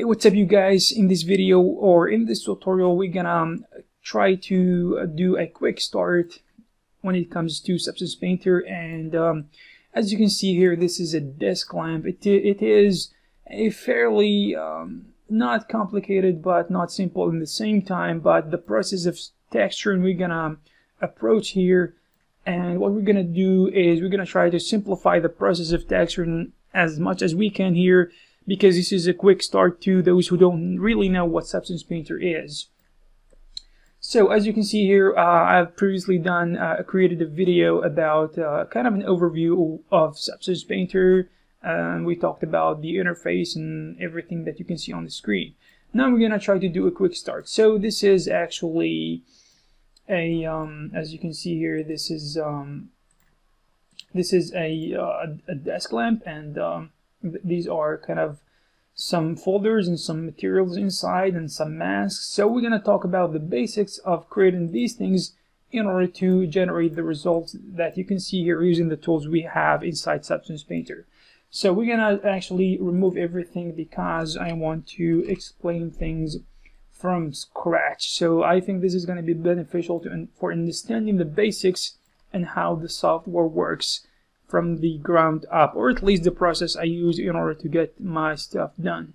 Hey, what's up you guys? In this video or in this tutorial, we're gonna um, try to uh, do a quick start when it comes to Substance Painter. And um, as you can see here, this is a desk lamp. It, it is a fairly um, not complicated, but not simple in the same time. But the process of texturing we're gonna approach here. And what we're gonna do is we're gonna try to simplify the process of texturing as much as we can here because this is a quick start to those who don't really know what Substance Painter is. So as you can see here, uh, I've previously done uh, created a video about uh, kind of an overview of Substance Painter. and we talked about the interface and everything that you can see on the screen. Now we're gonna try to do a quick start. So this is actually a, um, as you can see here, this is um, this is a, uh, a desk lamp and um, these are kind of some folders and some materials inside and some masks. So we're going to talk about the basics of creating these things in order to generate the results that you can see here using the tools we have inside Substance Painter. So we're going to actually remove everything because I want to explain things from scratch. So I think this is going to be beneficial to, for understanding the basics and how the software works from the ground up, or at least the process I use in order to get my stuff done.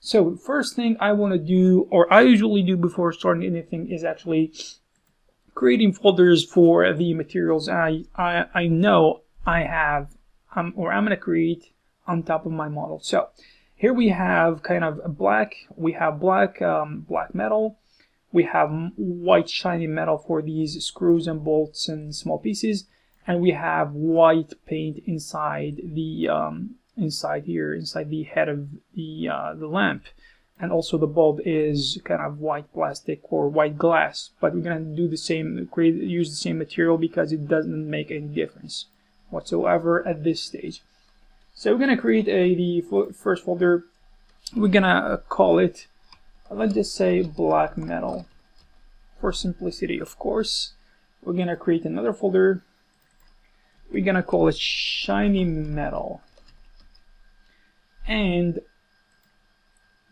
So first thing I want to do, or I usually do before starting anything, is actually creating folders for the materials I, I, I know I have, um, or I'm going to create on top of my model. So here we have kind of black, we have black, um, black metal, we have white shiny metal for these screws and bolts and small pieces, and we have white paint inside the um, inside here inside the head of the uh, the lamp. And also the bulb is kind of white plastic or white glass but we're gonna do the same create use the same material because it doesn't make any difference whatsoever at this stage. So we're gonna create a the first folder. We're gonna call it let's just say black metal. For simplicity of course we're gonna create another folder we're gonna call it shiny metal. And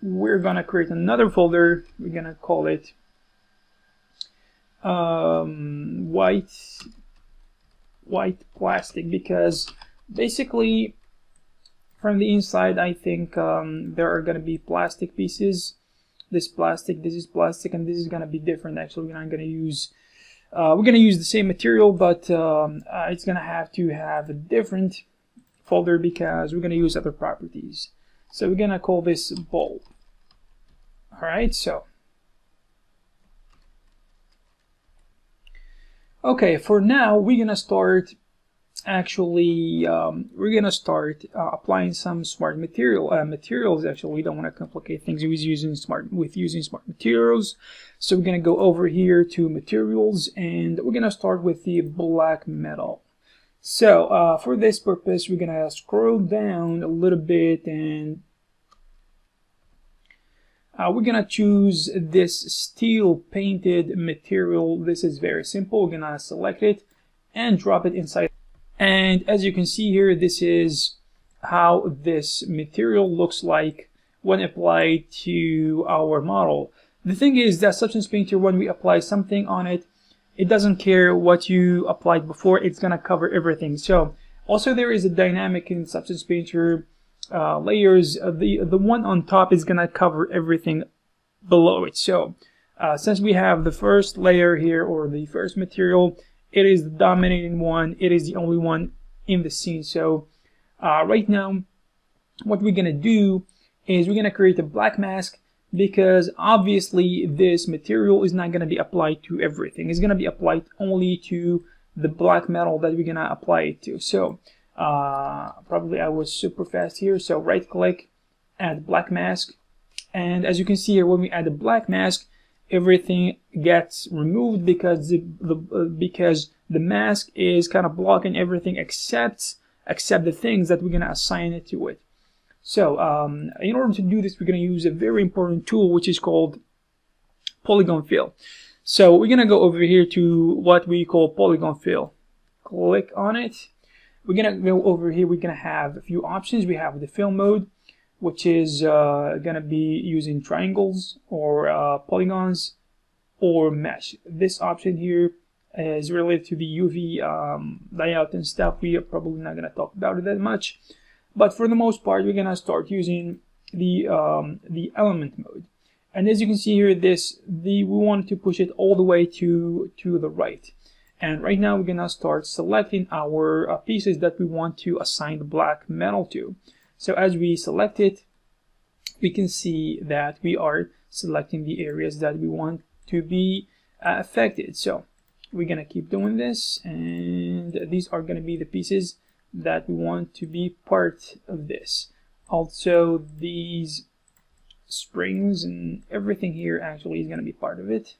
we're gonna create another folder. We're gonna call it um, white white plastic because basically from the inside I think um, there are gonna be plastic pieces. This plastic this is plastic and this is gonna be different. Actually we're not gonna use uh, we're going to use the same material, but um, uh, it's going to have to have a different folder because we're going to use other properties. So we're going to call this bulb. Alright, so. Okay, for now, we're going to start actually um, we're gonna start uh, applying some smart material uh, materials. Actually we don't want to complicate things with using smart with using smart materials. So we're gonna go over here to materials and we're gonna start with the black metal. So uh, for this purpose we're gonna scroll down a little bit and uh, we're gonna choose this steel painted material. This is very simple. We're gonna select it and drop it inside and as you can see here, this is how this material looks like when applied to our model. The thing is that Substance Painter, when we apply something on it, it doesn't care what you applied before, it's gonna cover everything. So also there is a dynamic in Substance Painter uh, layers. Uh, the, the one on top is gonna cover everything below it. So uh, since we have the first layer here or the first material, it is the dominating one. It is the only one in the scene. So uh, right now what we're gonna do is we're gonna create a black mask because obviously this material is not gonna be applied to everything. It's gonna be applied only to the black metal that we're gonna apply it to. So uh, probably I was super fast here. So right click add black mask. And as you can see here when we add a black mask everything gets removed because the, the uh, because the mask is kind of blocking everything except except the things that we're going to assign it to it. So um, in order to do this, we're going to use a very important tool which is called polygon fill. So we're going to go over here to what we call polygon fill. Click on it. We're going to go over here. We're going to have a few options. We have the fill mode. Which is uh, gonna be using triangles or uh, polygons or mesh. This option here is related to the UV um, layout and stuff. We are probably not gonna talk about it that much, but for the most part, we're gonna start using the um, the element mode. And as you can see here, this the we want to push it all the way to to the right. And right now we're gonna start selecting our uh, pieces that we want to assign the black metal to. So as we select it, we can see that we are selecting the areas that we want to be uh, affected. So we're gonna keep doing this and these are gonna be the pieces that we want to be part of this. Also these springs and everything here actually is gonna be part of it.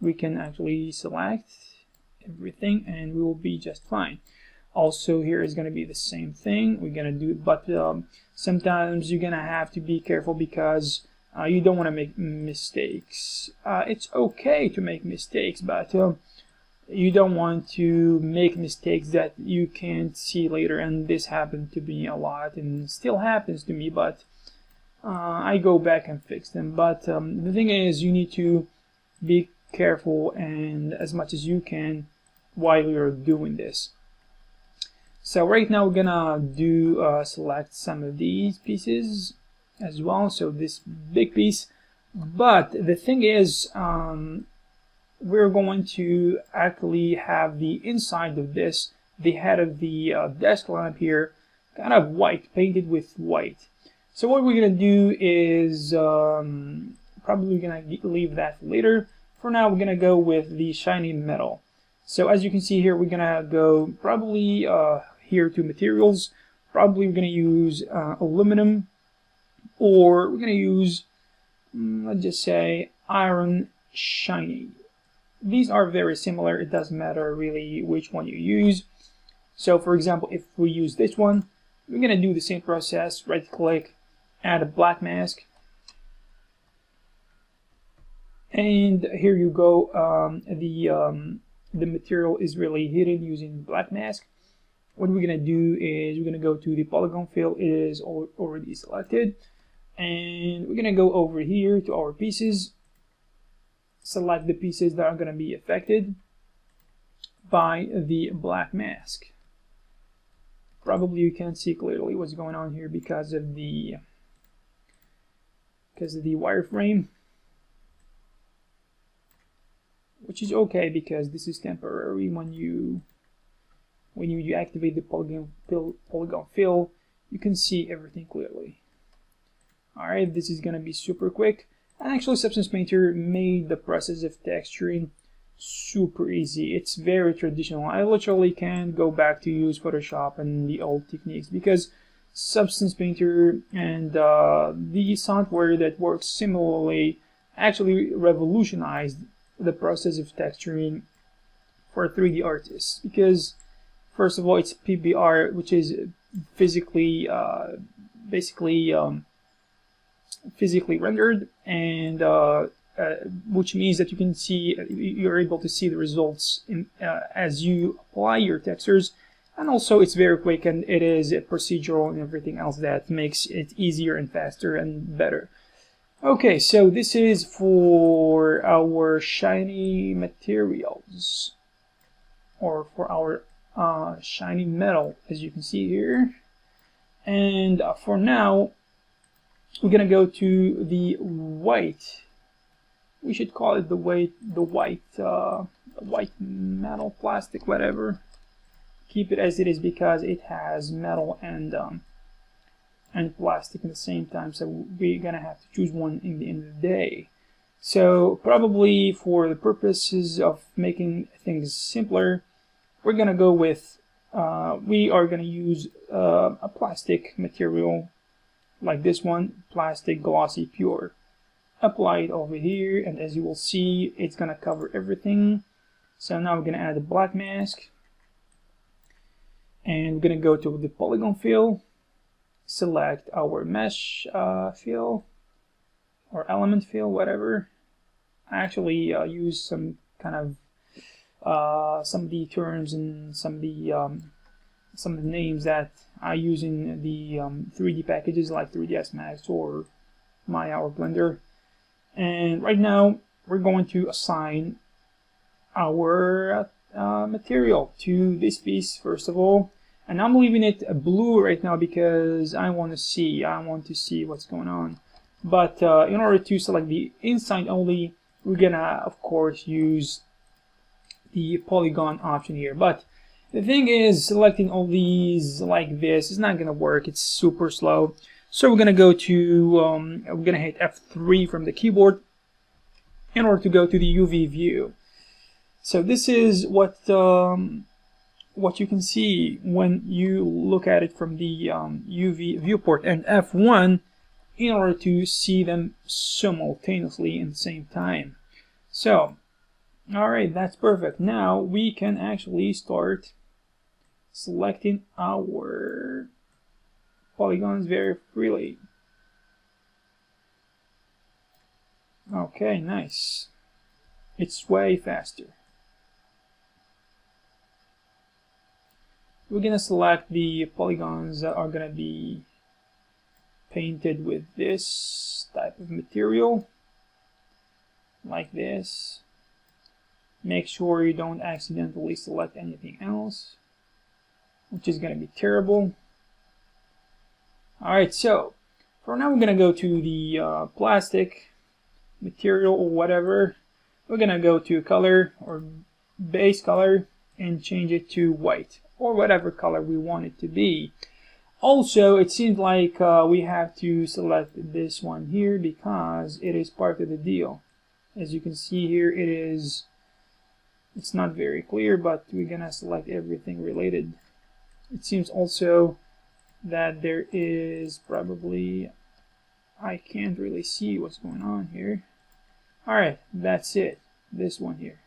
We can actually select everything and we will be just fine also here is going to be the same thing. We're going to do but um, sometimes you're going to have to be careful because uh, you don't want to make mistakes. Uh, it's okay to make mistakes but uh, you don't want to make mistakes that you can't see later and this happened to me a lot and still happens to me but uh, I go back and fix them. But um, the thing is you need to be careful and as much as you can while you're doing this so right now we're gonna do uh, select some of these pieces as well. So this big piece, but the thing is, um, we're going to actually have the inside of this, the head of the uh, desk lamp here, kind of white, painted with white. So what we're gonna do is um, probably gonna leave that later. For now, we're gonna go with the shiny metal. So as you can see here, we're gonna go probably uh, here to materials. Probably we're going to use uh, aluminum or we're going to use, mm, let's just say, iron shiny. These are very similar. It doesn't matter really which one you use. So for example, if we use this one, we're going to do the same process. Right click, add a black mask. And here you go. Um, the um, the material is really hidden using black mask what we're gonna do is we're gonna go to the polygon fill it is already selected. And we're gonna go over here to our pieces. Select the pieces that are gonna be affected by the black mask. Probably you can't see clearly what's going on here because of the because of the wireframe which is okay because this is temporary when you when you activate the polygon fill, polygon fill you can see everything clearly. Alright, this is gonna be super quick. And actually Substance Painter made the process of texturing super easy. It's very traditional. I literally can't go back to use Photoshop and the old techniques because Substance Painter and uh, the software that works similarly actually revolutionized the process of texturing for 3D artists because First of all, it's PBR, which is physically, uh, basically um, physically rendered, and uh, uh, which means that you can see, you're able to see the results in, uh, as you apply your textures. And also, it's very quick and it is procedural and everything else that makes it easier and faster and better. Okay, so this is for our shiny materials or for our uh, shiny metal as you can see here. And uh, for now we're gonna go to the white. We should call it the white the white uh, white metal plastic whatever. Keep it as it is because it has metal and um, and plastic at the same time so we're gonna have to choose one in the end of the day. So probably for the purposes of making things simpler we're gonna go with uh, we are gonna use uh, a plastic material like this one plastic glossy pure. Apply it over here and as you will see it's gonna cover everything. So now we're gonna add a black mask and we're gonna go to the polygon fill. Select our mesh uh, fill or element fill whatever. I actually uh, use some kind of uh, some of the terms and some of the um, some of the names that I use in the um, 3D packages like 3ds Max or Maya or Blender. And right now we're going to assign our uh, material to this piece first of all. And I'm leaving it blue right now because I want to see, I want to see what's going on. But uh, in order to select the inside only, we're gonna of course use the polygon option here. But the thing is, selecting all these like this is not gonna work. It's super slow. So we're gonna go to, um, we're gonna hit F3 from the keyboard in order to go to the UV view. So this is what um, what you can see when you look at it from the um, UV viewport and F1 in order to see them simultaneously in the same time. So, alright, that's perfect. Now we can actually start selecting our polygons very freely. Okay, nice. It's way faster. We're gonna select the polygons that are gonna be painted with this type of material like this make sure you don't accidentally select anything else which is going to be terrible. Alright so for now we're going to go to the uh, plastic material or whatever. We're going to go to color or base color and change it to white or whatever color we want it to be. Also, it seems like uh, we have to select this one here because it is part of the deal. As you can see here, it is, it's not very clear, but we're gonna select everything related. It seems also that there is probably, I can't really see what's going on here. Alright, that's it. This one here.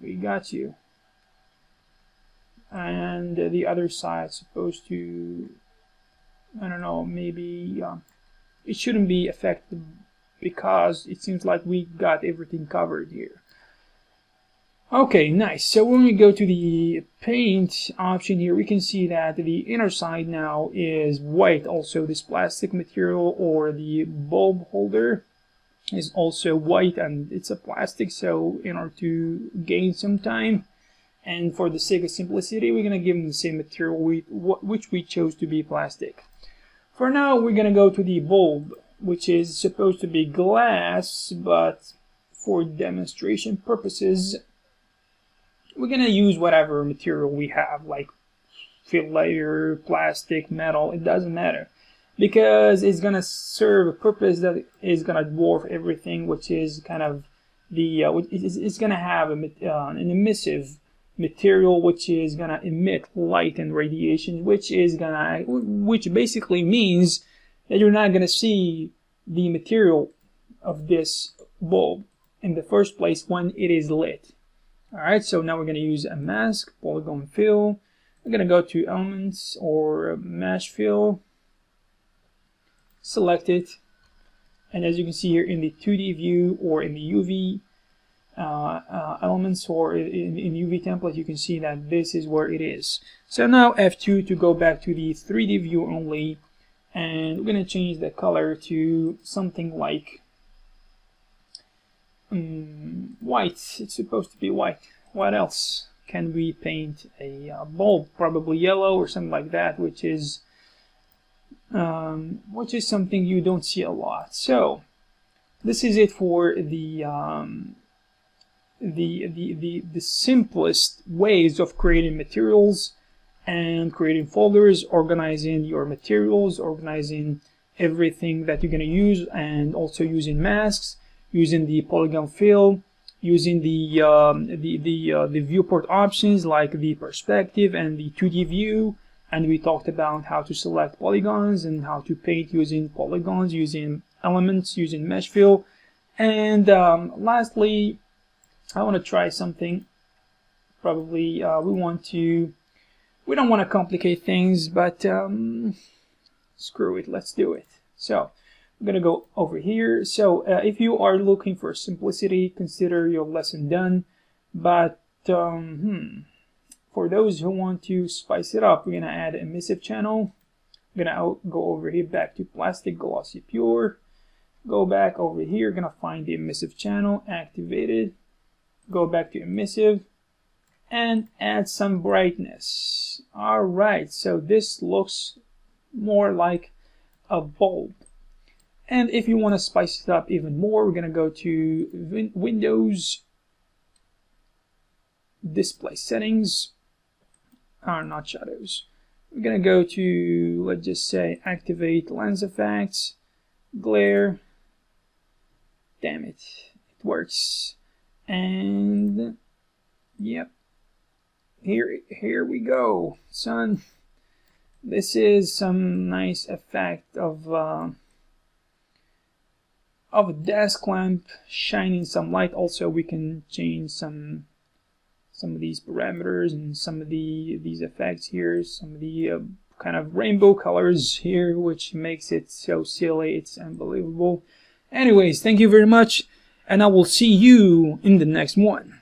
We got you and the other side supposed to I don't know maybe um, it shouldn't be affected because it seems like we got everything covered here okay nice so when we go to the paint option here we can see that the inner side now is white also this plastic material or the bulb holder is also white and it's a plastic so in order to gain some time and for the sake of simplicity we're going to give them the same material we, which we chose to be plastic. For now we're going to go to the bulb which is supposed to be glass but for demonstration purposes we're to use whatever material we have like fill layer, plastic, metal, it doesn't matter. Because it's to serve a purpose that is to dwarf everything which is kind of the uh, it's, going to have a, uh, an emissive material which is gonna emit light and radiation which is gonna which basically means that you're not gonna see the material of this bulb in the first place when it is lit alright so now we're gonna use a mask polygon fill. I'm gonna go to elements or mesh fill. Select it. And as you can see here in the 2D view or in the UV uh, uh, elements or in, in UV template you can see that this is where it is. So now F2 to go back to the 3D view only. And we're going to change the color to something like um, white. It's supposed to be white. What else can we paint a uh, bulb? Probably yellow or something like that, which is um, which is something you don't see a lot. So this is it for the um, the, the, the, the simplest ways of creating materials and creating folders, organizing your materials, organizing everything that you're going to use, and also using masks, using the polygon fill, using the um, the the, uh, the viewport options like the perspective and the 2D view. And we talked about how to select polygons and how to paint using polygons, using elements, using mesh fill. And um, lastly, I want to try something. Probably uh, we want to, we don't want to complicate things, but um, screw it, let's do it. So I'm to go over here. So uh, if you are looking for simplicity, consider your lesson done. But um, hmm, for those who want to spice it up, we're gonna add emissive channel. I'm gonna go over here back to plastic glossy pure. Go back over here, gonna find the emissive channel, activate it. Go back to emissive and add some brightness. Alright, so this looks more like a bulb. And if you want to spice it up even more, we're going to go to win Windows, Display Settings, are not shadows. We're going to go to, let's just say, Activate Lens Effects, Glare. Damn it, it works. And, yep, here, here we go, son. This is some nice effect of uh, of a desk lamp shining some light. Also, we can change some some of these parameters and some of the these effects here. Some of the uh, kind of rainbow colors here, which makes it so silly. It's unbelievable. Anyways, thank you very much, and I will see you in the next one.